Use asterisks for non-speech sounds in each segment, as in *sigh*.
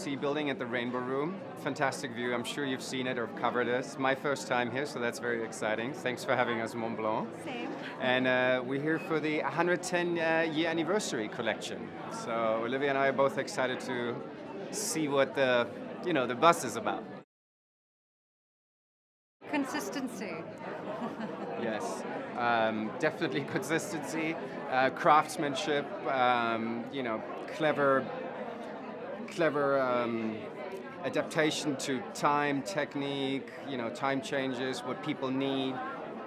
See building at the Rainbow Room. Fantastic view. I'm sure you've seen it or covered it. It's my first time here, so that's very exciting. Thanks for having us, Montblanc. Same. And uh, we're here for the 110 uh, year anniversary collection. So Olivia and I are both excited to see what the you know the bus is about. Consistency. *laughs* Yes, um, definitely *laughs* consistency, uh, craftsmanship. Um, you know, clever, clever um, adaptation to time, technique. You know, time changes, what people need,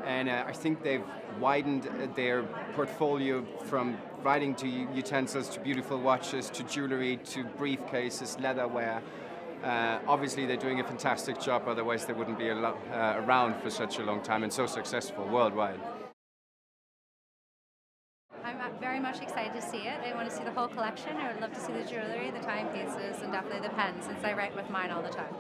and uh, I think they've widened their portfolio from writing to utensils to beautiful watches to jewelry to briefcases, leatherware. Uh, obviously, they're doing a fantastic job, otherwise, they wouldn't be uh, around for such a long time and so successful worldwide. I'm very much excited to see it. I want to see the whole collection. I would love to see the jewelry, the timepieces, and definitely the pens, since I write with mine all the time.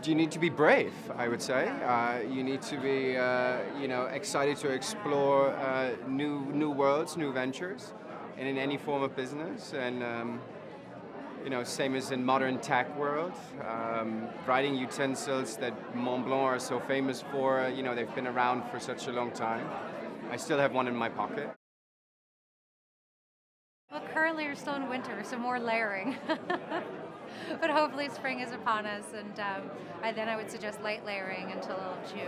Do You need to be brave, I would say. Uh, you need to be, uh, you know, excited to explore uh, new new worlds, new ventures, and in any form of business. And um, you know, same as in modern tech world, um, writing utensils that Montblanc are so famous for, you know, they've been around for such a long time. I still have one in my pocket. Well, currently we're still in winter, so more layering. *laughs* but hopefully spring is upon us, and um, I, then I would suggest light layering until June.